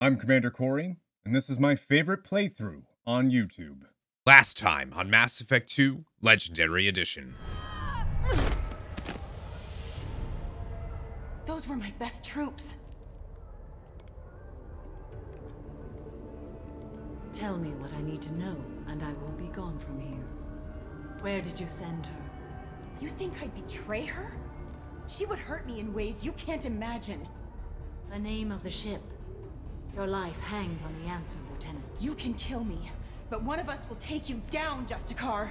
I'm Commander Cory, and this is my favorite playthrough on YouTube. Last time on Mass Effect 2 Legendary Edition. Those were my best troops. Tell me what I need to know, and I will be gone from here. Where did you send her? You think I'd betray her? She would hurt me in ways you can't imagine. The name of the ship. Your life hangs on the answer, Lieutenant. You can kill me, but one of us will take you down, Justicar.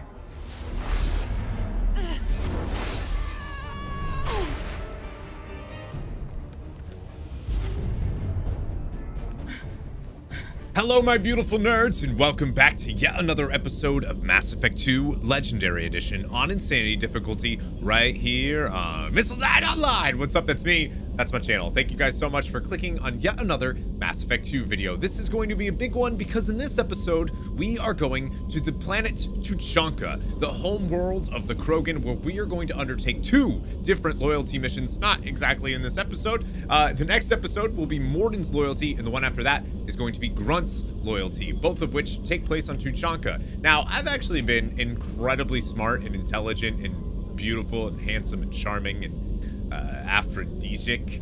Hello, my beautiful nerds, and welcome back to yet another episode of Mass Effect 2 Legendary Edition on Insanity difficulty right here on Missildine Online. What's up? That's me. That's my channel. Thank you guys so much for clicking on yet another Mass Effect 2 video. This is going to be a big one because in this episode, we are going to the planet Tuchanka, the home world of the Krogan, where we are going to undertake two different loyalty missions. Not exactly in this episode. Uh, the next episode will be Mordin's loyalty, and the one after that is going to be Grunt's loyalty, both of which take place on Tuchanka. Now, I've actually been incredibly smart and intelligent and beautiful and handsome and charming and uh, aphrodisiac.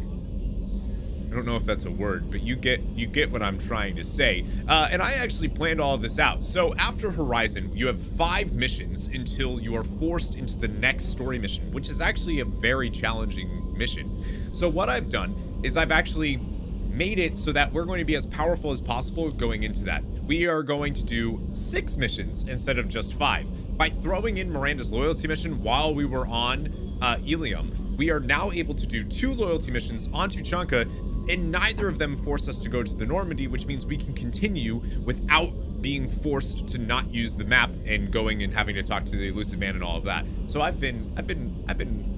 I don't know if that's a word, but you get you get what I'm trying to say. Uh, and I actually planned all of this out. So after Horizon, you have five missions until you are forced into the next story mission, which is actually a very challenging mission. So what I've done is I've actually made it so that we're going to be as powerful as possible going into that. We are going to do six missions instead of just five. By throwing in Miranda's loyalty mission while we were on uh, Illium, we are now able to do two loyalty missions on Tuchanka, and neither of them force us to go to the Normandy, which means we can continue without being forced to not use the map and going and having to talk to the Illusive Man and all of that. So I've been, I've been, I've been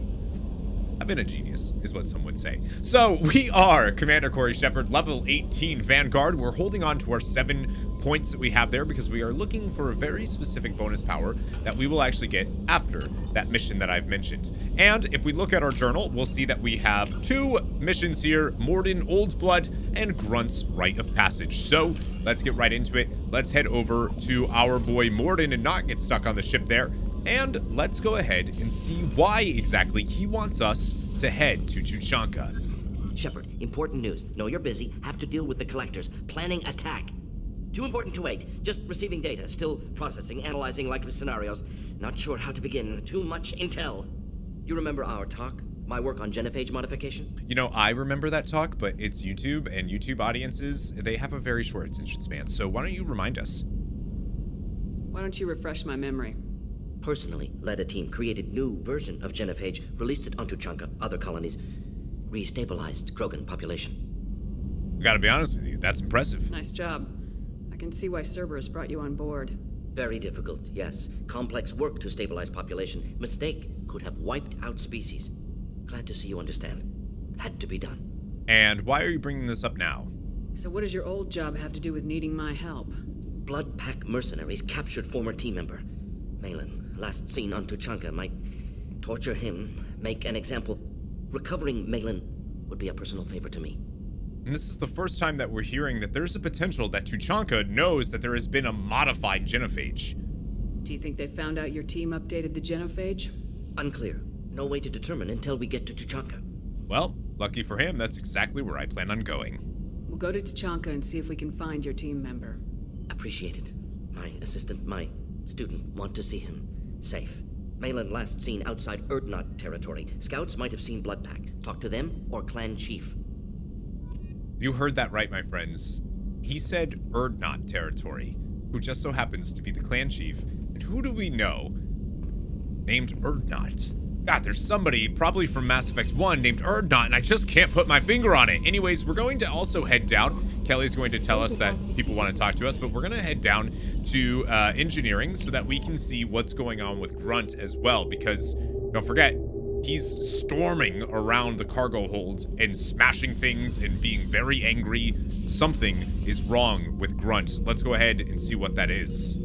I've been a genius, is what some would say. So we are Commander Cory Shepard, level 18 Vanguard. We're holding on to our seven points that we have there because we are looking for a very specific bonus power that we will actually get after that mission that I've mentioned. And if we look at our journal, we'll see that we have two missions here, Mordin Old Blood and Grunt's Rite of Passage. So let's get right into it. Let's head over to our boy Mordin and not get stuck on the ship there and let's go ahead and see why exactly he wants us to head to Tuchanka. Shepard, important news. Know you're busy. Have to deal with the collectors. Planning attack. Too important to wait. Just receiving data. Still processing, analyzing likely scenarios. Not sure how to begin. Too much intel. You remember our talk? My work on genophage modification? You know, I remember that talk, but it's YouTube, and YouTube audiences, they have a very short attention span. So why don't you remind us? Why don't you refresh my memory? Personally led a team, created new version of genophage, released it on Tuchanka, other colonies, restabilized Krogan population. Gotta be honest with you, that's impressive. Nice job. I can see why Cerberus brought you on board. Very difficult, yes. Complex work to stabilize population. Mistake could have wiped out species. Glad to see you understand. Had to be done. And why are you bringing this up now? So what does your old job have to do with needing my help? Blood Pack mercenaries captured former team member. Maelon, last seen on Tuchanka, might torture him, make an example. Recovering Maelon would be a personal favor to me. And this is the first time that we're hearing that there's a potential that Tuchanka knows that there has been a modified genophage. Do you think they found out your team updated the genophage? Unclear. No way to determine until we get to Tuchanka. Well, lucky for him, that's exactly where I plan on going. We'll go to Tuchanka and see if we can find your team member. Appreciate it. My assistant, my student, want to see him. Safe. Maelon last seen outside Urdnot territory. Scouts might have seen Bloodpack. Talk to them or clan chief. You heard that right, my friends. He said Urdnot territory, who just so happens to be the clan chief. And who do we know named Urdnot? God, there's somebody, probably from Mass Effect 1, named Urdnot, and I just can't put my finger on it. Anyways, we're going to also head down. Kelly's going to tell us that people want to talk to us, but we're going to head down to uh, engineering so that we can see what's going on with Grunt as well, because don't forget, he's storming around the cargo hold and smashing things and being very angry. Something is wrong with Grunt. Let's go ahead and see what that is.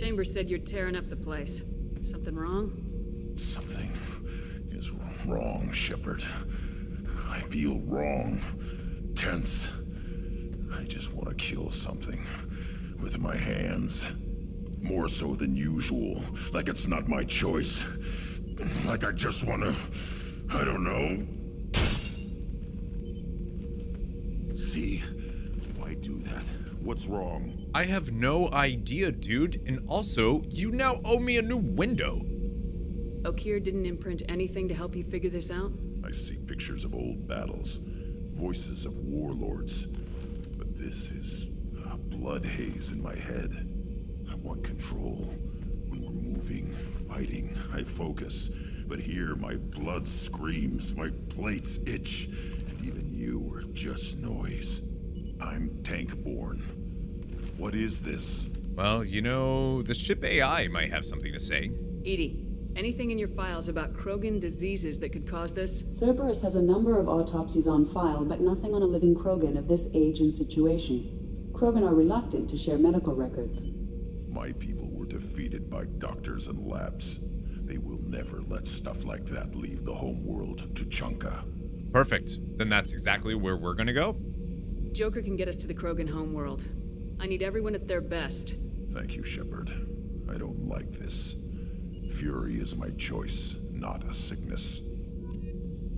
Chambers said you're tearing up the place. Something wrong? Something is wrong, Shepard. I feel wrong, tense. I just want to kill something with my hands. More so than usual, like it's not my choice. Like I just want to, I don't know. See? Why do that? What's wrong? I have no idea, dude. And also, you now owe me a new window. Okir didn't imprint anything to help you figure this out? I see pictures of old battles, voices of warlords. But this is a blood haze in my head. I want control. When we're moving, fighting, I focus. But here, my blood screams, my plates itch, and even you are just noise. I'm tank-born. What is this? Well, you know, the ship AI might have something to say. EDI, anything in your files about Krogan diseases that could cause this? Cerberus has a number of autopsies on file, but nothing on a living Krogan of this age and situation. Krogan are reluctant to share medical records. My people were defeated by doctors and labs. They will never let stuff like that leave the homeworld Tuchanka. Perfect. Then that's exactly where we're gonna go. Joker can get us to the Krogan homeworld. I need everyone at their best. Thank you, Shepard. I don't like this. Fury is my choice, not a sickness.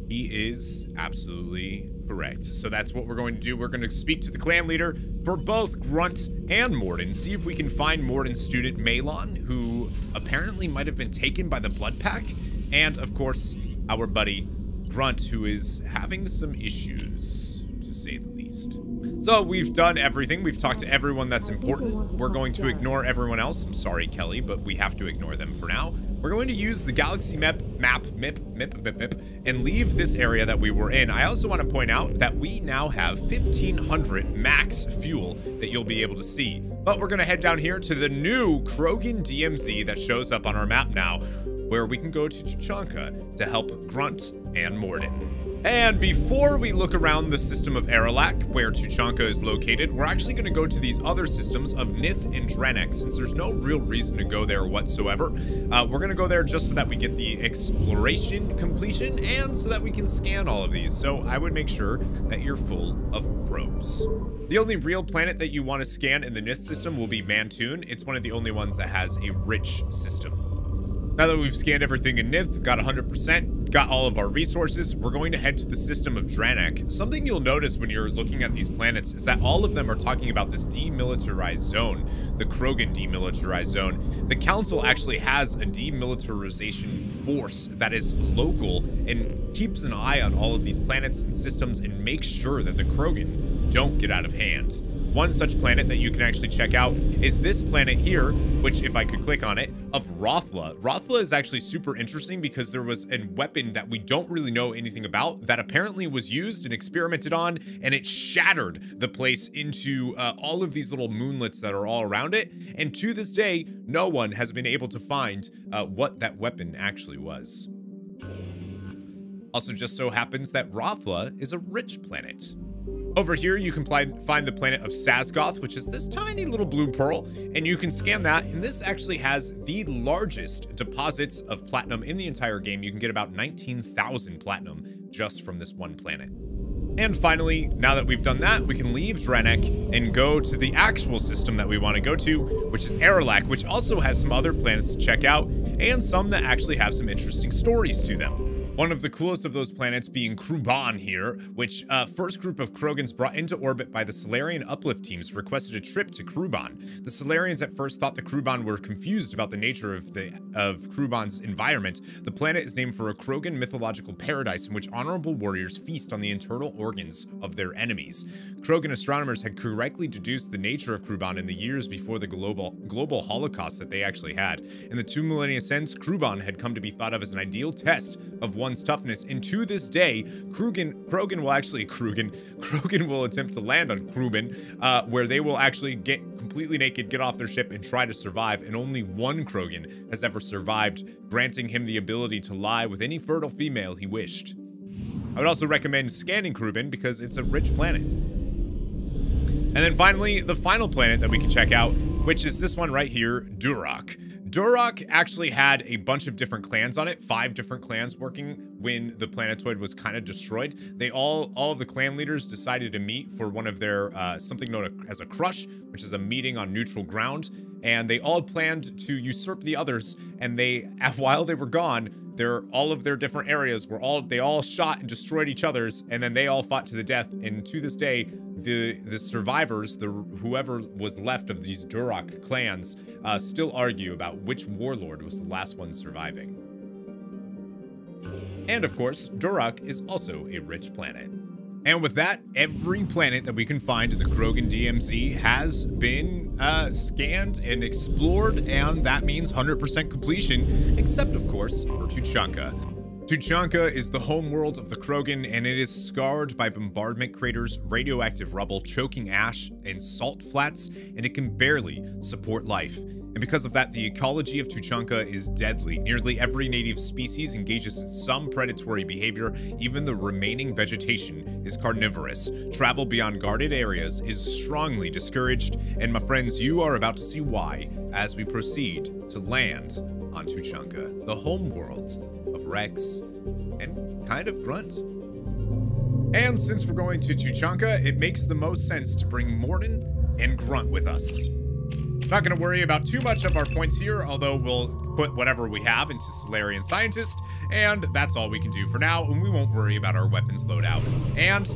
He is absolutely correct. So that's what we're going to do. We're going to speak to the clan leader for both Grunt and Mordin. See if we can find Mordin's student, Maelon, who apparently might have been taken by the Blood Pack. And, of course, our buddy Grunt, who is having some issues, to say the least. So we've done everything. We've talked to everyone that's important. We're going to ignore everyone else. I'm sorry, Kelly, but we have to ignore them for now. We're going to use the galaxy map, map, MIP, MIP, MIP, MIP, and leave this area that we were in. I also want to point out that we now have 1,500 max fuel that you'll be able to see. But we're going to head down here to the new Krogan DMZ that shows up on our map now, where we can go to Tuchanka to help Grunt and Mordin. And before we look around the system of Aralakh, where Tuchanka is located, we're actually going to go to these other systems of Nith and Dranek, since there's no real reason to go there whatsoever. Uh, we're going to go there just so that we get the exploration completion and so that we can scan all of these. So I would make sure that you're full of probes. The only real planet that you want to scan in the Nith system will be Mantun. It's one of the only ones that has a rich system. Now that we've scanned everything in Nith, got 100%, got all of our resources, we're going to head to the system of Dranek. Something you'll notice when you're looking at these planets is that all of them are talking about this demilitarized zone, the Krogan demilitarized zone. The Council actually has a demilitarization force that is local and keeps an eye on all of these planets and systems and makes sure that the Krogan don't get out of hand. One such planet that you can actually check out is this planet here, which if I could click on it, of Rothla. Rothla is actually super interesting because there was a weapon that we don't really know anything about that apparently was used and experimented on, and it shattered the place into uh, all of these little moonlets that are all around it. And to this day, no one has been able to find uh, what that weapon actually was. Also just so happens that Rothla is a rich planet. Over here, you can find the planet of Sazgoth, which is this tiny little blue pearl, and you can scan that, and this actually has the largest deposits of platinum in the entire game. You can get about 19,000 platinum just from this one planet. And finally, now that we've done that, we can leave Dranek and go to the actual system that we want to go to, which is Aralakh, which also has some other planets to check out, and some that actually have some interesting stories to them. One of the coolest of those planets being Kruban here, which uh, first group of Krogans brought into orbit by the Salarian uplift teams requested a trip to Kruban. The Salarians at first thought the Kruban were confused about the nature of the of Kruban's environment. The planet is named for a Krogan mythological paradise in which honorable warriors feast on the internal organs of their enemies. Krogan astronomers had correctly deduced the nature of Kruban in the years before the global global holocaust that they actually had. In the two millennia since, Kruban had come to be thought of as an ideal test of one's toughness, and to this day, Krugen, Krogan will actually, Krugen, Krogan will attempt to land on Kruban, uh, where they will actually get completely naked, get off their ship, and try to survive, and only one Krogan has ever survived, granting him the ability to lie with any fertile female he wished. I would also recommend scanning Kruban because it's a rich planet. And then finally, the final planet that we can check out, which is this one right here, Durak. Durak actually had a bunch of different clans on it, five different clans working when the planetoid was kind of destroyed. They all, all of the clan leaders decided to meet for one of their, uh, something known as a crush, which is a meeting on neutral ground. And they all planned to usurp the others. And they, while they were gone, their all of their different areas were all they all shot and destroyed each other's and then they all fought to the death. And to this day the the survivors the whoever was left of these Durak clans uh, still argue about which warlord was the last one surviving. And of course Durak is also a rich planet and with that, every planet that we can find in the Krogan DMZ has been uh, scanned and explored, and that means 100% completion, except, of course, for Tuchanka. Tuchanka is the homeworld of the Krogan, and it is scarred by bombardment craters, radioactive rubble, choking ash, and salt flats, and it can barely support life. And because of that, the ecology of Tuchanka is deadly. Nearly every native species engages in some predatory behavior. Even the remaining vegetation is carnivorous. Travel beyond guarded areas is strongly discouraged, and my friends, you are about to see why as we proceed to land on Tuchanka, the homeworld of Wrex and kind of Grunt. And since we're going to Tuchanka, it makes the most sense to bring Mordin and Grunt with us. Not going to worry about too much of our points here, although we'll put whatever we have into Salarian Scientist, and that's all we can do for now, and we won't worry about our weapons loadout. And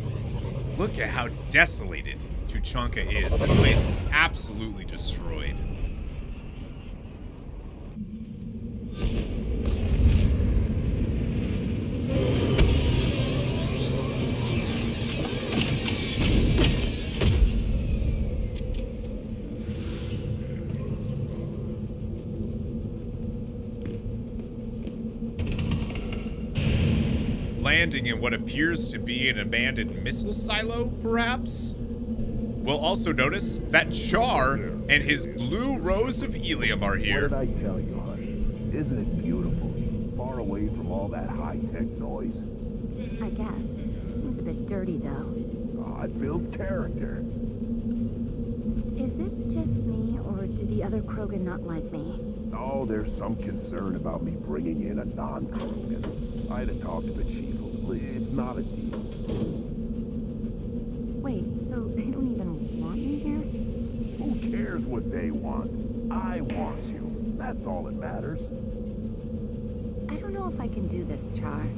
look at how desolated Tuchanka is. This place is absolutely destroyed. Landing in what appears to be an abandoned missile silo, perhaps? We'll also notice that Charr and his blue rose of Illium are here. What did I tell you, honey? Isn't it beautiful? Far away from all that high-tech noise. I guess. Seems a bit dirty, though. Oh, it builds character. Is it just me, or do the other Krogan not like me? Oh, there's some concern about me bringing in a non-Krogan. I had to talk to the chief. It's not a deal. Wait, so they don't even want me here? Who cares what they want? I want you. That's all that matters. I don't know if I can do this, Charr.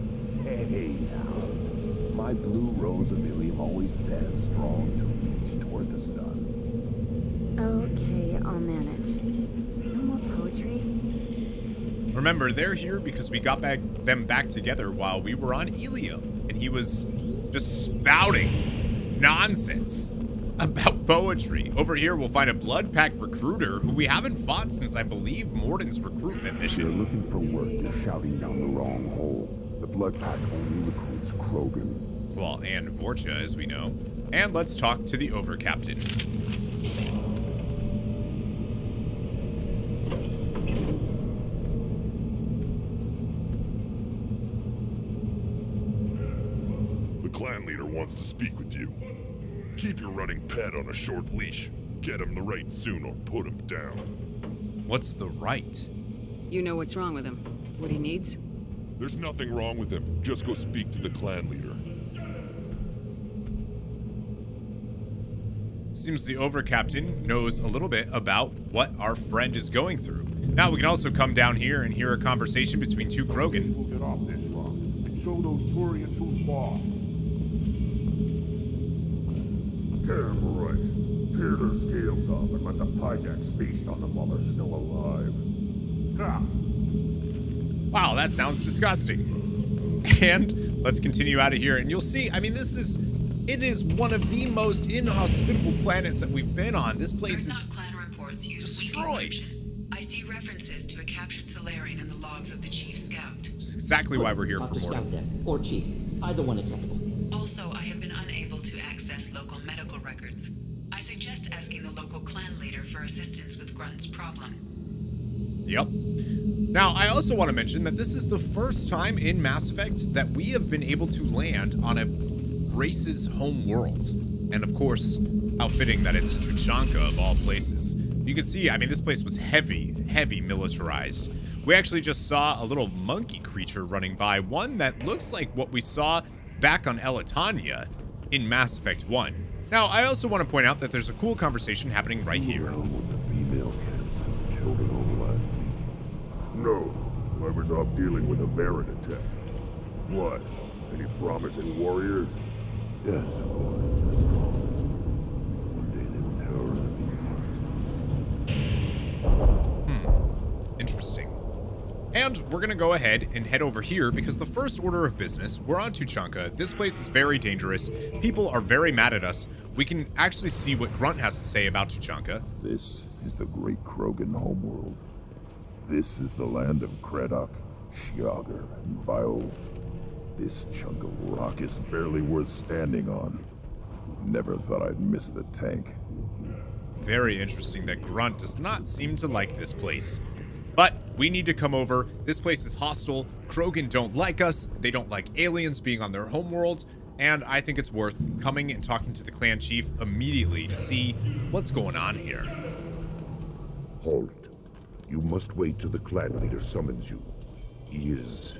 Hey, now. My blue rose of Illium always stands strong to reach toward the sun. Okay, I'll manage. Just no more poetry. Remember, they're here because we got back them back together while we were on Illium, and he was just spouting nonsense about poetry. Over here, we'll find a Blood Pack recruiter who we haven't fought since I believe Mordin's recruitment If you're looking for work, you're shouting down the wrong hole. The Blood Pack only recruits Krogan. Well, and Vorcha, as we know. And let's talk to the Overcaptain. The clan leader wants to speak with you. Keep your running pet on a short leash. Get him the Rite soon or put him down. What's the Rite? You know what's wrong with him. What he needs? There's nothing wrong with him. Just go speak to the clan leader. Seems the Overcaptain knows a little bit about what our friend is going through. Now, we can also come down here and hear a conversation between two Krogan. We'll get off this rock and show those Turians who's boss. Damn right. Tear their scales off and let the Pyjaks feast on them while they're still alive. Ha! Wow, that sounds disgusting. And let's continue out of here. And you'll see, I mean, this is, it is one of the most inhospitable planets that we've been on. This place is clan reports destroyed. I see references to a captured Salarian in the logs of the Chief Scout. exactly why we're here Talk for to more. Scout then, or Chief. Either one acceptable. Yep. Now, I also want to mention that this is the first time in Mass Effect that we have been able to land on a race's home world. And of course, how fitting that it's Tuchanka of all places. You can see, I mean, this place was heavy, heavy militarized. We actually just saw a little monkey creature running by, one that looks like what we saw back on Eletania in Mass Effect 1. Now, I also want to point out that there's a cool conversation happening right here. With the female camps and the children over last week. No, I was off dealing with a Baron attack. What? Any promising warriors? Yes, of course. They're strong. One day they will tower the hmm. Interesting. And we're going to go ahead and head over here because the first order of business, we're on Tuchanka. This place is very dangerous. People are very mad at us. We can actually see what Grunt has to say about Tuchanka. This is the great Krogan homeworld. This is the land of Kredok, Shiagar, and Viol. This chunk of rock is barely worth standing on. Never thought I'd miss the tank. Very interesting that Grunt does not seem to like this place. But we need to come over. This place is hostile. Krogan don't like us. They don't like aliens being on their homeworld. And I think it's worth coming and talking to the clan chief immediately to see what's going on here. Halt. You must wait till the clan leader summons you. He is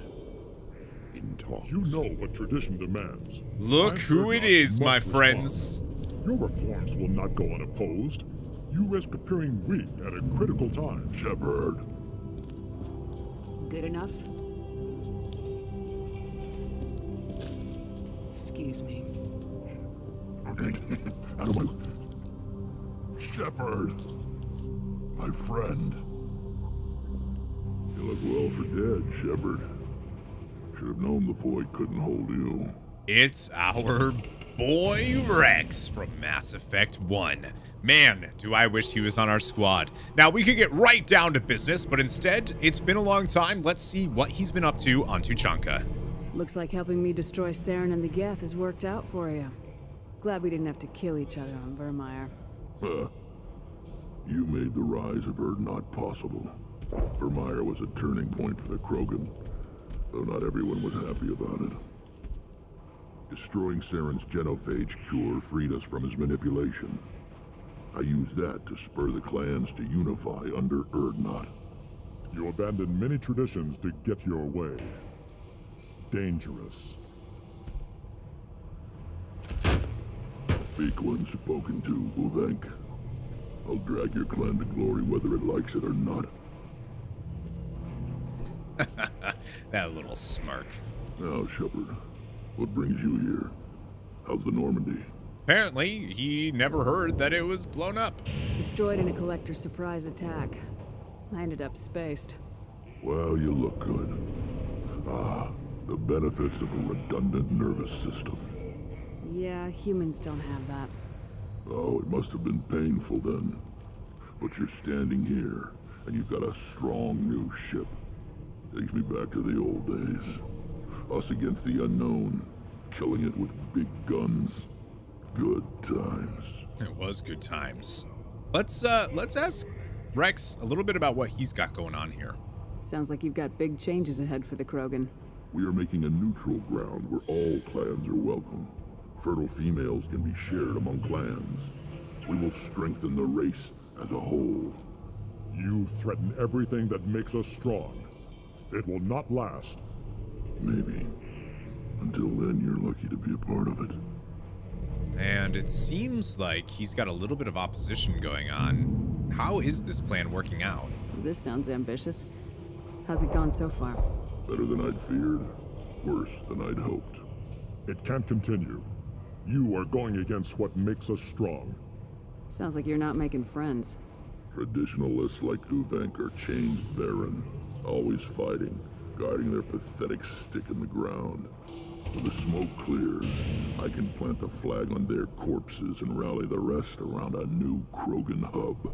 in talks. You know what tradition demands. Look I'm who it is, my must friends. respond. Your reforms will not go unopposed. You risk appearing weak at a critical time. Shepard. Good enough? Excuse me. Out of my... Shepard. My friend. You look well for dead, Shepard. Should have known the void couldn't hold you. It's our boy Wrex from Mass Effect 1. Man, do I wish he was on our squad. Now, we could get right down to business, but instead, it's been a long time. Let's see what he's been up to on Tuchanka. Looks like helping me destroy Saren and the Geth has worked out for you. Glad we didn't have to kill each other on Virmire. Huh. You made the rise of Urdnot possible. Virmire was a turning point for the Krogan, though not everyone was happy about it. Destroying Saren's genophage cure freed us from his manipulation. I used that to spur the clans to unify under Urdnot. You abandoned many traditions to get your way. Dangerous. Speak when spoken to, Uvenk. I'll drag your clan to glory whether it likes it or not. that little smirk. Now, Shepard, what brings you here? How's the Normandy? Apparently, he never heard that it was blown up. Destroyed in a collector surprise attack. I ended up spaced. Well, you look good. Ah, the benefits of a redundant nervous system. Yeah, humans don't have that. Oh, it must have been painful then. But you're standing here, and you've got a strong new ship. Takes me back to the old days. Us against the unknown, killing it with big guns. Good times. It was good times. Let's uh let's ask Wrex a little bit about what he's got going on here. Sounds like you've got big changes ahead for the Krogan. We are making a neutral ground where all clans are welcome. Fertile females can be shared among clans. We will strengthen the race as a whole. You threaten everything that makes us strong. It will not last. Maybe. Until then, you're lucky to be a part of it. And it seems like he's got a little bit of opposition going on. How is this plan working out? This sounds ambitious. How's it gone so far? Better than I'd feared. Worse than I'd hoped. It can't continue. You are going against what makes us strong. Sounds like you're not making friends. Traditionalists like Uvenk are chained Varren, always fighting, guarding their pathetic stick in the ground. When the smoke clears, I can plant the flag on their corpses and rally the rest around a new Krogan hub.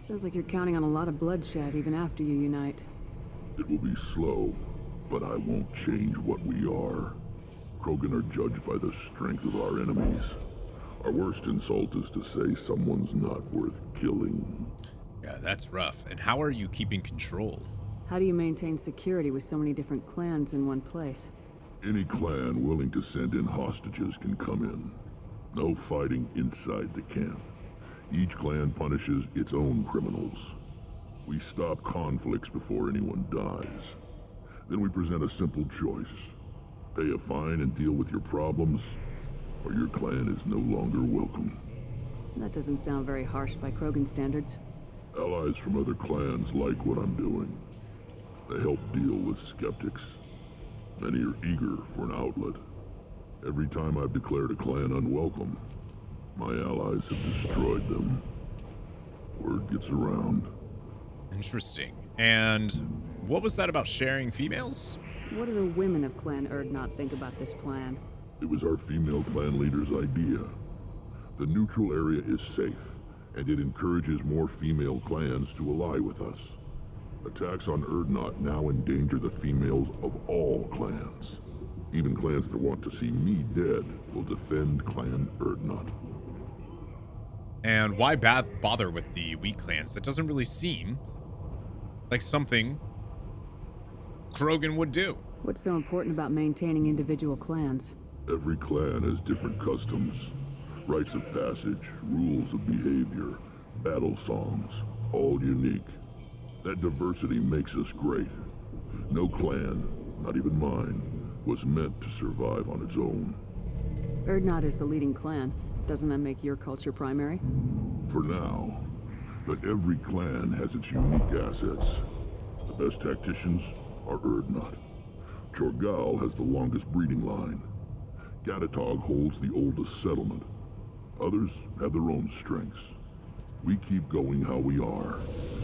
Sounds like you're counting on a lot of bloodshed even after you unite. It will be slow, but I won't change what we are. Krogan are judged by the strength of our enemies. Our worst insult is to say someone's not worth killing. Yeah, that's rough. And how are you keeping control? How do you maintain security with so many different clans in one place? Any clan willing to send in hostages can come in. No fighting inside the camp. Each clan punishes its own criminals. We stop conflicts before anyone dies. Then we present a simple choice. Pay a fine and deal with your problems, or your clan is no longer welcome. That doesn't sound very harsh by Krogan standards. Allies from other clans like what I'm doing. They help deal with skeptics. Many are eager for an outlet. Every time I've declared a clan unwelcome, my allies have destroyed them. Word gets around. Interesting. And what was that about sharing females? What do the women of Clan Urdnot think about this plan? It was our female clan leader's idea. The neutral area is safe, and it encourages more female clans to ally with us. Attacks on Urdnot now endanger the females of all clans. Even clans that want to see me dead will defend Clan Urdnot. And why bother with the weak clans? That doesn't really seem like something Krogan would do. What's so important about maintaining individual clans? Every clan has different customs, rites of passage, rules of behavior, battle songs, all unique. That diversity makes us great. No clan, not even mine, was meant to survive on its own. Urdnot is the leading clan. Doesn't that make your culture primary? For now. But every clan has its unique assets. The best tacticians are Urdnot. Chorgal has the longest breeding line. Gatatog holds the oldest settlement. Others have their own strengths. We keep going how we are.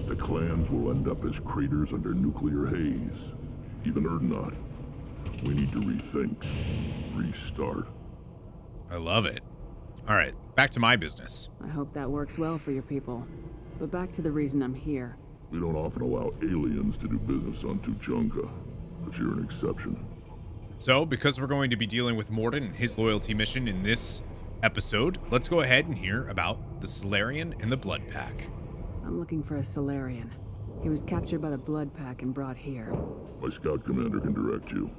The clans will end up as craters under nuclear haze. Even Urdnot. We need to rethink. Restart. I love it. All right, back to my business. I hope that works well for your people. But back to the reason I'm here. We don't often allow aliens to do business on Tuchanka, but you're an exception. So, because we're going to be dealing with Mordin and his loyalty mission in this episode, let's go ahead and hear about the Salarian and the Blood Pack. I'm looking for a Salarian. He was captured by the Blood Pack and brought here. My scout commander can direct you.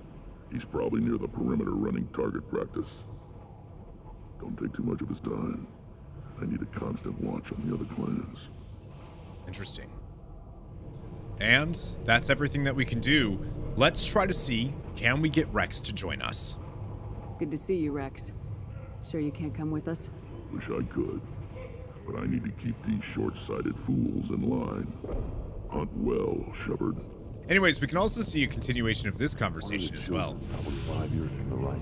He's probably near the perimeter running target practice. Don't take too much of his time. I need a constant watch on the other clans. Interesting. And that's everything that we can do. Let's try to see, can we get Wrex to join us? Good to see you, Wrex. Sure you can't come with us? Wish I could. But I need to keep these short-sighted fools in line. Hunt well, Shepard. Anyways, we can also see a continuation of this conversation as well. I Probably five years from the right.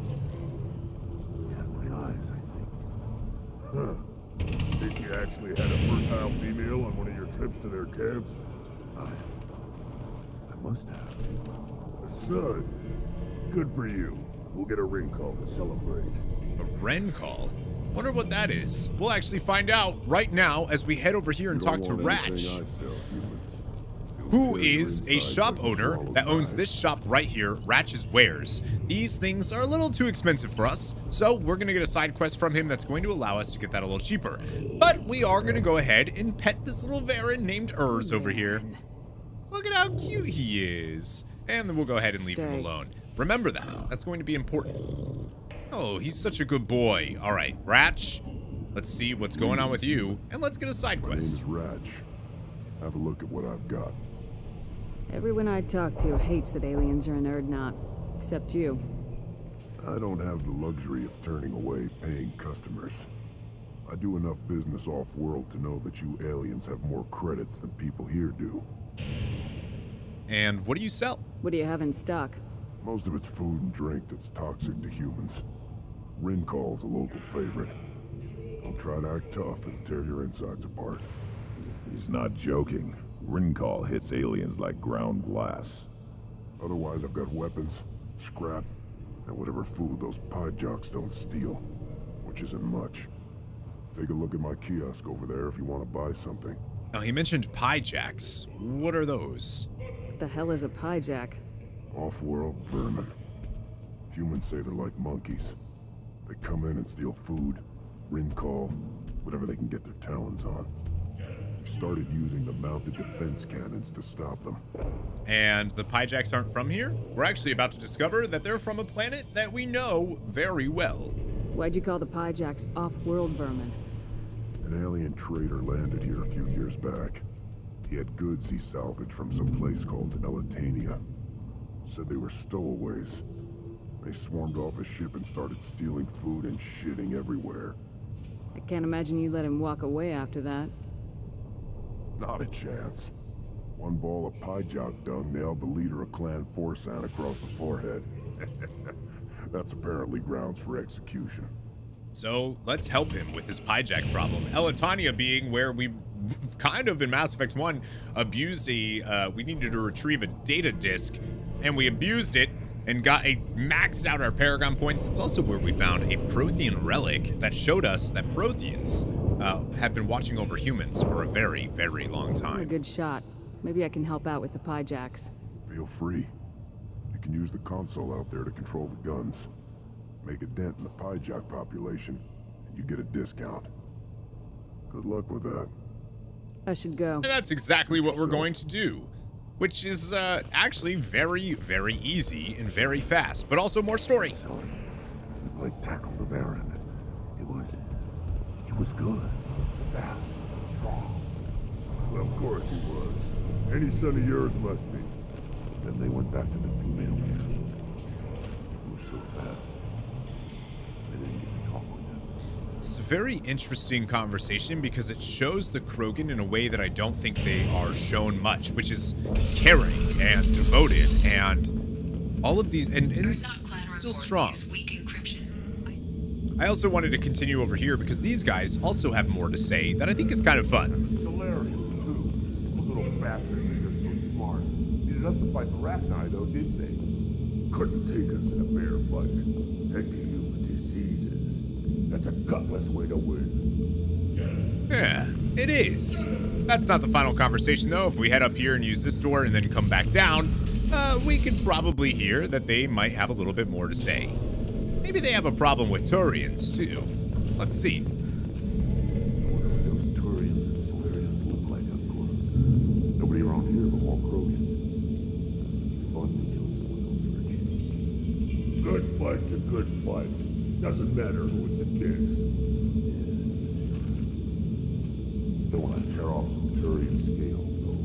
Yeah, my eyes, I think. Huh. Think you actually had a fertile female on one of your trips to their camp? I... I must have. Son, good for you. We'll get a ryncol to celebrate. A ryncol? Wonder what that is. We'll actually find out right now as we head over here and talk to Ratch who is a shop owner that owns this shop right here, Ratch's Wares. These things are a little too expensive for us, so we're going to get a side quest from him that's going to allow us to get that a little cheaper. But we are going to go ahead and pet this little Varren named Urz over here. Look at how cute he is. And then we'll go ahead and leave him alone. Remember that. That's going to be important. Oh, he's such a good boy. All right, Ratch, let's see what's going on with you, and let's get a side quest. My name's Ratch. Have a look at what I've got. Everyone I talk to hates that aliens are in Urdnot, except you. I don't have the luxury of turning away paying customers. I do enough business off-world to know that you aliens have more credits than people here do. And what do you sell? What do you have in stock? Most of it's food and drink that's toxic to humans. Ryncol's a local favorite. Don't try to act tough and tear your insides apart. He's not joking. Ryncol hits aliens like ground glass. Otherwise, I've got weapons, scrap, and whatever food those Pyjaks don't steal, which isn't much. Take a look at my kiosk over there if you want to buy something. Now, he mentioned Pyjaks. What are those? What the hell is a Pyjak? Off-world vermin. Humans say they're like monkeys. They come in and steal food, ryncol, whatever they can get their talons on We started using the mounted defense cannons to stop them. And the Pyjaks aren't from here? We're actually about to discover that they're from a planet that we know very well. Why'd you call the Pyjaks off-world vermin? An alien trader landed here a few years back. He had goods he salvaged from some place called Eletania. Said they were stowaways. They swarmed off his ship and started stealing food and shitting everywhere. I can't imagine you let him walk away after that. Not a chance. One ball of Pyjak dung nailed the leader of Clan Forsan across the forehead. That's apparently grounds for execution. So let's help him with his Pyjak problem. Eletania being where we kind of in Mass Effect 1 abused a, uh, we needed to retrieve a data disk and we abused it and got a maxed out our Paragon points. It's also where we found a Prothean relic that showed us that Protheans uh, have been watching over humans for a very, very long I'm a time. good shot. Maybe I can help out with the Pyjaks. Feel free. You can use the console out there to control the guns. Make a dent in the Pyjak population, and you get a discount. Good luck with that. I should go. And that's exactly what we're going to do, which is uh, actually very, very easy and very fast, but also more story. We played tackle the Baron. It was... It was good. Fast. Strong. Well, of course he was. Any son of yours must be. Then they went back to the female camp. It was so fast. Very interesting conversation because it shows the Krogan in a way that I don't think they are shown much, which is caring and devoted and all of these, and, and still strong. I also wanted to continue over here because these guys also have more to say that I think is kind of fun. Salarians, too. Those little bastards think they're so smart. Needed us to fight the Rachni, though, didn't they? Couldn't take us in a bear fight. Had to use diseases. That's a gutless way to win. Yeah, it is. That's not the final conversation, though. If we head up here and use this door and then come back down, uh, we could probably hear that they might have a little bit more to say. Maybe they have a problem with Turians, too. Let's see. Those Turians and Salarians look like up close. Nobody around here but Walt Fun to kill someone else for a change. Good fight's a good fight. Doesn't matter who it's against. Still want to tear off some Turian scales, though.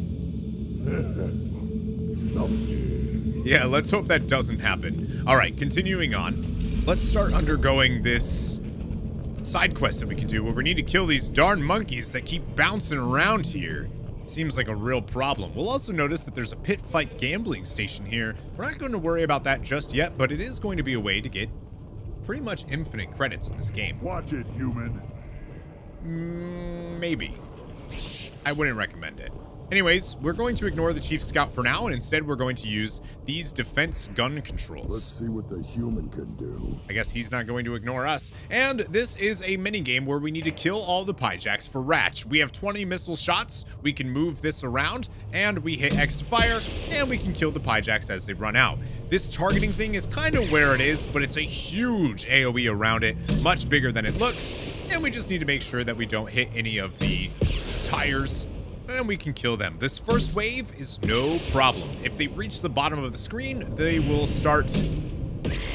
Someday. Yeah, let's hope that doesn't happen. All right, continuing on. Let's start undergoing this side quest that we can do where we need to kill these darn monkeys that keep bouncing around here. Seems like a real problem. We'll also notice that there's a pit fight gambling station here. We're not going to worry about that just yet, but it is going to be a way to get pretty much infinite credits in this game. Watch it, human. Mm, maybe. I wouldn't recommend it. Anyways, we're going to ignore the Chief Scout for now, and instead we're going to use these defense gun controls. Let's see what the human can do. I guess he's not going to ignore us. And this is a mini game where we need to kill all the Pyjaks for Ratch. We have 20 missile shots. We can move this around, and we hit X to fire, and we can kill the Pyjaks as they run out. This targeting thing is kind of where it is, but it's a huge AoE around it, much bigger than it looks. And we just need to make sure that we don't hit any of the tires and we can kill them. This first wave is no problem. If they reach the bottom of the screen, they will start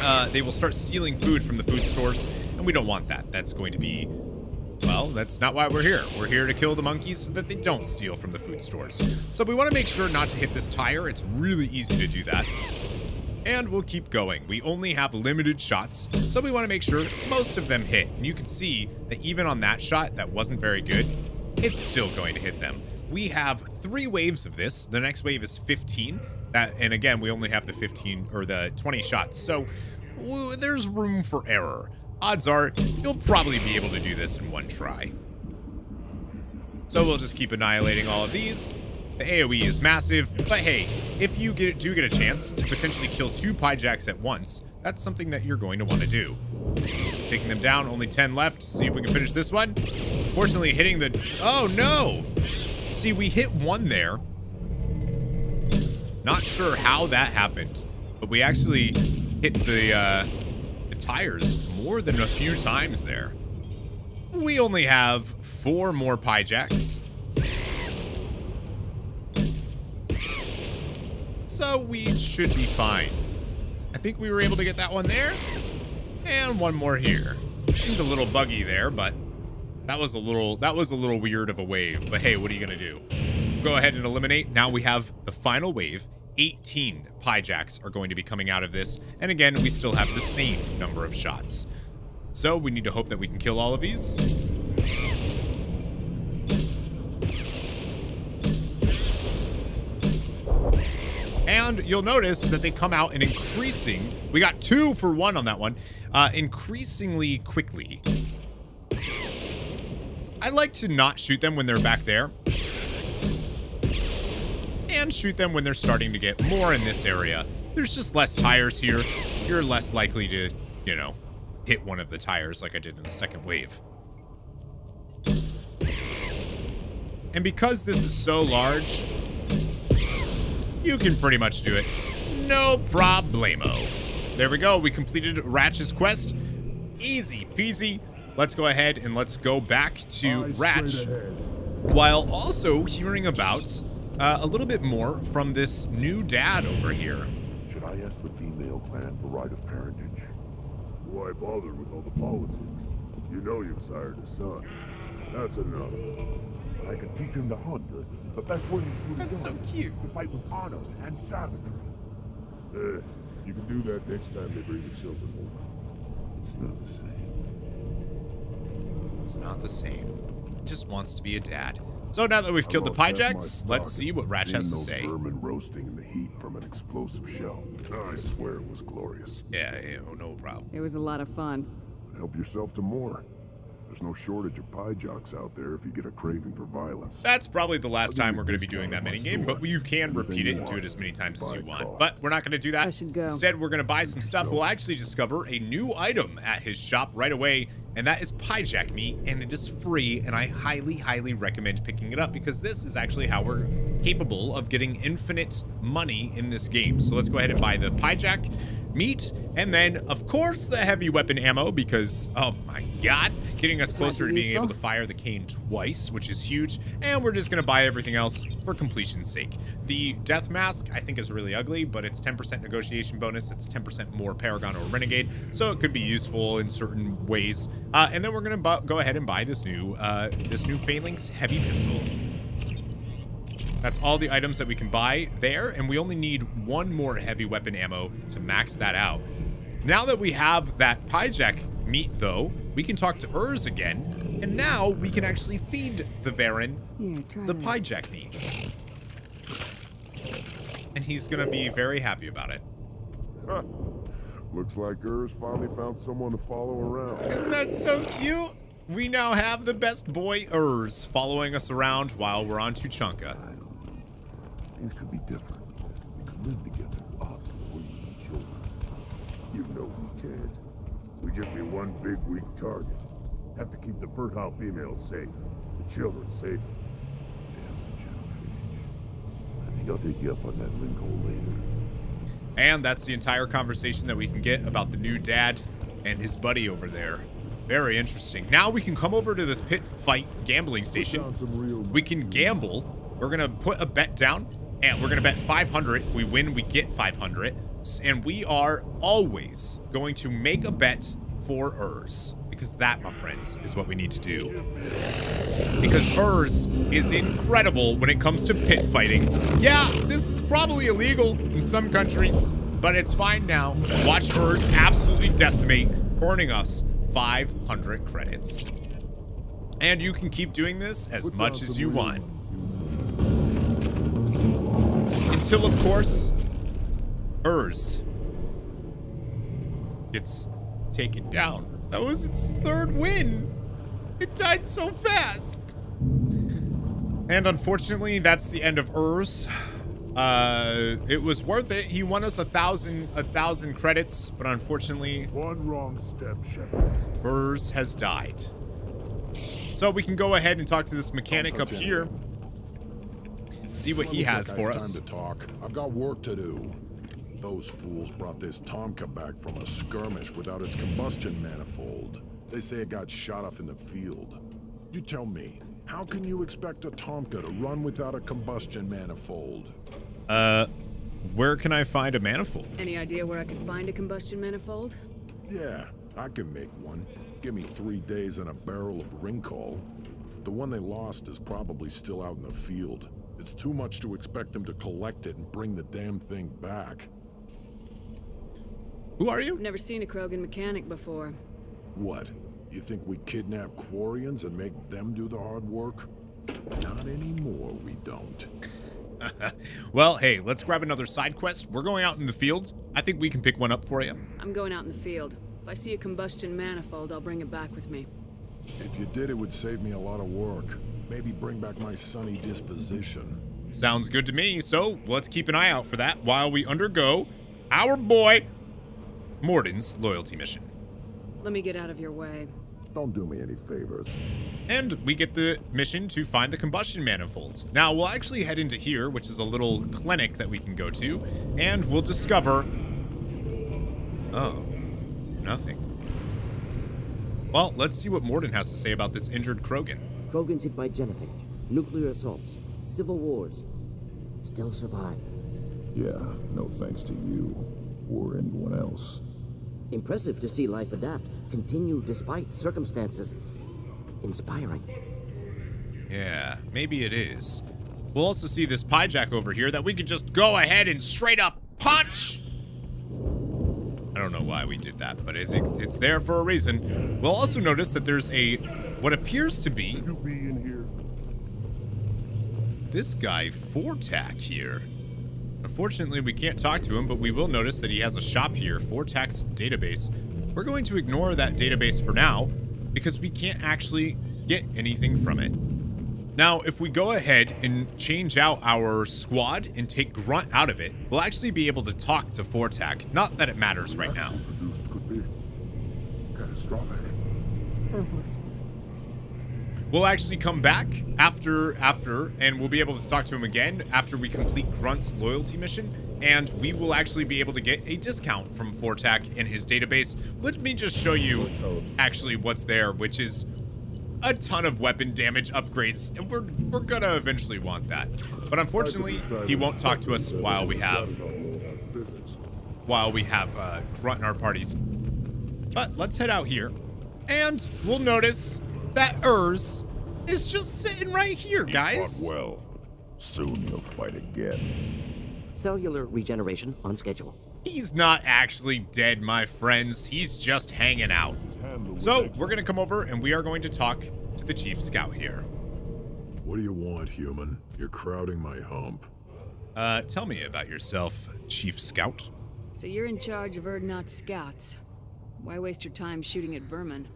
uh, they will start stealing food from the food stores, and we don't want that. That's going to be, well, that's not why we're here. We're here to kill the monkeys so that they don't steal from the food stores. So we want to make sure not to hit this tire. It's really easy to do that. And we'll keep going. We only have limited shots, so we want to make sure most of them hit. And you can see that even on that shot that wasn't very good, it's still going to hit them. We have three waves of this. The next wave is 15. That, and again, we only have the 15 or the 20 shots. So there's room for error. Odds are you'll probably be able to do this in one try. So we'll just keep annihilating all of these. The AoE is massive, but hey, if you get, do get a chance to potentially kill two Pyjaks at once, that's something that you're going to want to do. Taking them down, only 10 left. See if we can finish this one. Fortunately, hitting the... Oh, no! See, we hit one there. Not sure how that happened, but we actually hit the, uh, the tires more than a few times there. We only have four more Pyjaks. So we should be fine. I think we were able to get that one there. And one more here. Seemed a little buggy there, but That was a little that was a little weird of a wave, but hey, what are you gonna do? Go ahead and eliminate. Now we have the final wave. 18 Pyjaks are going to be coming out of this. And again, we still have the same number of shots. So we need to hope that we can kill all of these. And you'll notice that they come out in increasing. We got two for one on that one. Uh, increasingly quickly. I like to not shoot them when they're back there. And shoot them when they're starting to get more in this area. There's just less tires here. You're less likely to, you know, hit one of the tires like I did in the second wave. And because this is so large, you can pretty much do it. No problemo. There we go. We completed Ratch's quest. Easy peasy. Let's go ahead and let's go back to Ratch. While also hearing about uh, a little bit more from this new dad over here. Should I ask the female clan for right of parentage? Why bother with all the politics? You know you've sired a son. That's enough. I can teach him to hunt. The best way is through That's the gun. so cute. To fight with honor and savagery. Eh, you can do that next time they bring the children over. It's not the same. It's not the same. He just wants to be a dad. So now that we've killed the I lost half my Pyjaks, stock let's see what Ratch has to those say. vermin roasting in the heat from an explosive shell. I swear it was glorious. Yeah, yeah, oh, no problem. It was a lot of fun. Help yourself to more. There's no shortage of Pyjaks out there if you get a craving for violence. That's probably the last time we're going to be doing that mini game, but you can repeat it and do it as many times as you want. But we're not going to do that. I should go. Instead, we're going to buy some stuff. We'll actually discover a new item at his shop right away, and that is Pyjak Me, and it is free, and I highly, highly recommend picking it up because this is actually how we're capable of getting infinite money in this game. So let's go ahead and buy the Pyjak meat, and then, of course, the heavy weapon ammo because, oh my god, getting us closer to being able to fire the Cain twice, which is huge, and we're just going to buy everything else for completion's sake. The death mask, I think, is really ugly, but it's 10% negotiation bonus. It's 10% more Paragon or Renegade, so it could be useful in certain ways. Uh, and then we're going to go ahead and buy this new, uh, this new Phalanx heavy pistol. That's all the items that we can buy there, and we only need one more heavy weapon ammo to max that out. Now that we have that Pyjak meat, though, we can talk to Urz again, and now we can actually feed the Varren Here, the this. Pyjak meat. And he's gonna be very happy about it. Looks like Urz finally found someone to follow around. Isn't that so cute? We now have the best boy Urz following us around while we're on Tuchanka. Things could be different. We could live together, us, women, and children. You know we can't. We just be one big weak target. Have to keep the fertile females safe. The children safe. Damn the genophage. I think I'll take you up on that link later. And that's the entire conversation that we can get about the new dad and his buddy over there. Very interesting. Now we can come over to this pit fight gambling station. We can gamble. We're going to put a bet down and we're going to bet 500. If we win, we get 500. And we are always going to make a bet for Urz because that, my friends, is what we need to do. Because Urz is incredible when it comes to pit fighting. Yeah, this is probably illegal in some countries, but it's fine now. Watch Urz absolutely decimate, earning us 500 credits. And you can keep doing this as much as you want. Until, of course, Urz gets taken down. That was its third win. It died so fast. And unfortunately, that's the end of Urz. Uh, it was worth it. He won us a thousand, a thousand credits, but unfortunately, one wrong step, Shepard. Urz has died. So we can go ahead and talk to this mechanic up here. See what he has for us. Time to talk. I've got work to do. Those fools brought this Tomkah back from a skirmish without its combustion manifold. They say it got shot off in the field. You tell me, how can you expect a Tomkah to run without a combustion manifold? Uh, where can I find a manifold? Any idea where I could find a combustion manifold? Yeah, I can make one. Give me three days and a barrel of ryncol. The one they lost is probably still out in the field. It's too much to expect them to collect it and bring the damn thing back. Who are you? Never seen a Krogan mechanic before. What? You think we kidnap Quarians and make them do the hard work? Not anymore, we don't. well, hey, let's grab another side quest. We're going out in the fields. I think we can pick one up for you. I'm going out in the field. If I see a combustion manifold, I'll bring it back with me. If you did, it would save me a lot of work. Maybe bring back my sunny disposition. Sounds good to me. So let's keep an eye out for that while we undergo our boy Mordin's loyalty mission. Let me get out of your way. Don't do me any favors. And we get the mission to find the combustion manifold. Now, we'll actually head into here, which is a little clinic that we can go to, and we'll discover... Oh, nothing. Well, let's see what Morden has to say about this injured Krogan. Krogan's hit by genophage, nuclear assaults, civil wars. Still survive. Yeah, no thanks to you or anyone else. Impressive to see life adapt, continue despite circumstances. Inspiring. Yeah, maybe it is. We'll also see this Pyjak over here that we could just go ahead and straight up punch. I don't know why we did that, but it, it's, it's there for a reason. We'll also notice that there's a, what appears to be, be in here? this guy Fortack here. Unfortunately, we can't talk to him, but we will notice that he has a shop here, Fortack's database. We're going to ignore that database for now because we can't actually get anything from it. Now, if we go ahead and change out our squad and take Grunt out of it, we'll actually be able to talk to Fortack. Not that it matters right now. Produced could be catastrophic. Perfect. We'll actually come back after after and we'll be able to talk to him again after we complete Grunt's loyalty mission and we will actually be able to get a discount from Fortack in his database. Let me just show you actually what's there, which is a ton of weapon damage upgrades, and we're we're gonna eventually want that. But unfortunately, he won't talk to us while we have while we have uh, Grunt in our parties. But let's head out here, and we'll notice that Urz is just sitting right here, guys. Fought well. Soon you'll fight again. Cellular regeneration on schedule. He's not actually dead, my friends. He's just hanging out. So we're gonna come over and we are going to talk to the chief scout here. What do you want, human? You're crowding my hump. Uh, tell me about yourself, chief scout. So you're in charge of Urdnot scouts. Why waste your time shooting at vermin?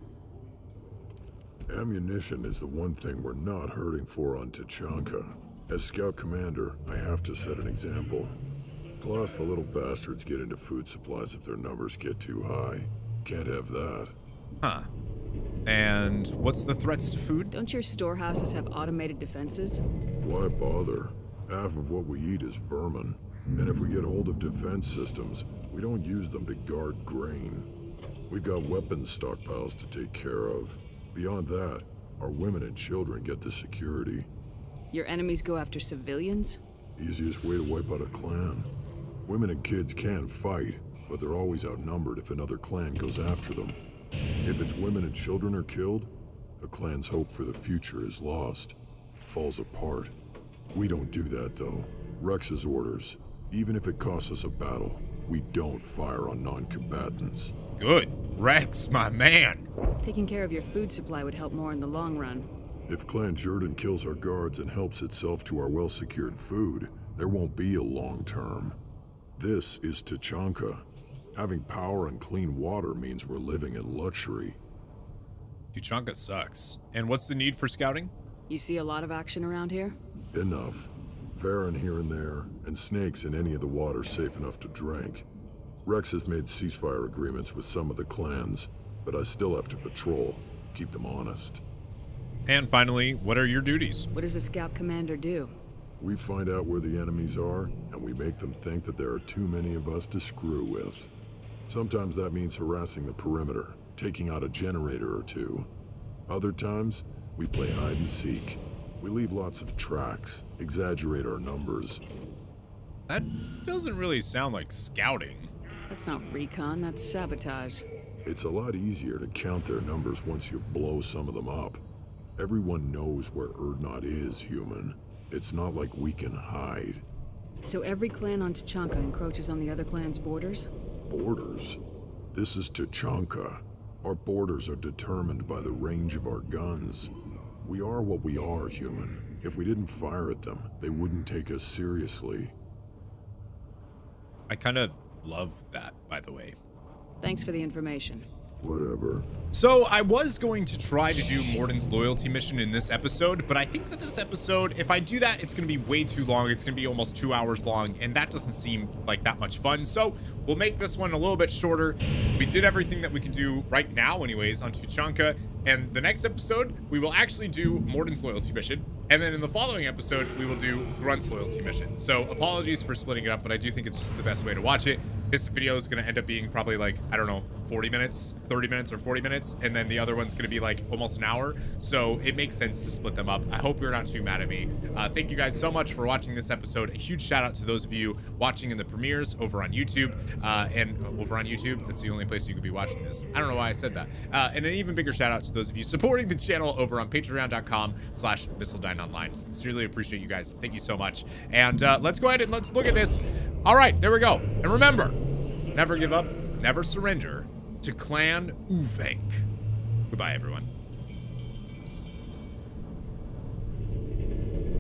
Ammunition is the one thing we're not hurting for on Tuchanka. As scout commander, I have to set an example. Plus, the little bastards get into food supplies if their numbers get too high. Can't have that. Huh. And what's the threats to food? Don't your storehouses have automated defenses? Why bother? Half of what we eat is vermin. And if we get hold of defense systems, we don't use them to guard grain. We've got weapons stockpiles to take care of. Beyond that, our women and children get the security. Your enemies go after civilians? Easiest way to wipe out a clan. Women and kids can fight, but they're always outnumbered if another clan goes after them. If its women and children are killed, the clan's hope for the future is lost. Falls apart. We don't do that, though. Wrex's orders. Even if it costs us a battle, we don't fire on non-combatants. Good. Rex, my man. Taking care of your food supply would help more in the long run. If Clan Jorgal kills our guards and helps itself to our well-secured food, there won't be a long term. This is Tuchanka. Having power and clean water means we're living in luxury. Tuchanka sucks. And what's the need for scouting? You see a lot of action around here? Enough. Varren here and there, and snakes in any of the water safe enough to drink. Wrex has made ceasefire agreements with some of the clans, but I still have to patrol, keep them honest. And finally, what are your duties? What does a scout commander do? We find out where the enemies are, and we make them think that there are too many of us to screw with. Sometimes that means harassing the perimeter, taking out a generator or two. Other times, we play hide and seek. We leave lots of tracks, exaggerate our numbers. That doesn't really sound like scouting. That's not recon, that's sabotage. It's a lot easier to count their numbers once you blow some of them up. Everyone knows where Urdnot is, human. It's not like we can hide. So every clan on Tuchanka encroaches on the other clan's borders? Borders? This is Tuchanka. Our borders are determined by the range of our guns. We are what we are, human. If we didn't fire at them, they wouldn't take us seriously. I kind of love that, by the way. Thanks for the information. Whatever. So I was going to try to do Mordin's loyalty mission in this episode, but I think that this episode, if I do that, it's going to be way too long. It's going to be almost two hours long, and that doesn't seem like that much fun. So we'll make this one a little bit shorter. We did everything that we can do right now anyways on Tuchanka, and the next episode, we will actually do Mordin's loyalty mission. And then in the following episode, we will do Grunt's loyalty mission. So apologies for splitting it up, but I do think it's just the best way to watch it. This video is going to end up being probably like, I don't know, 40 minutes, 30 minutes or 40 minutes. And then the other one's going to be like almost an hour. So it makes sense to split them up. I hope you're not too mad at me. Uh, thank you guys so much for watching this episode. A huge shout out to those of you watching in the premieres over on YouTube. Uh, and over on YouTube, that's the only place you could be watching this. I don't know why I said that. Uh, and an even bigger shout out to those of you supporting the channel over on patreon.com slash Online. Sincerely appreciate you guys. Thank you so much. And uh, let's go ahead and let's look at this. All right, there we go. And remember, never give up, never surrender to Clan Uvenk. Goodbye, everyone.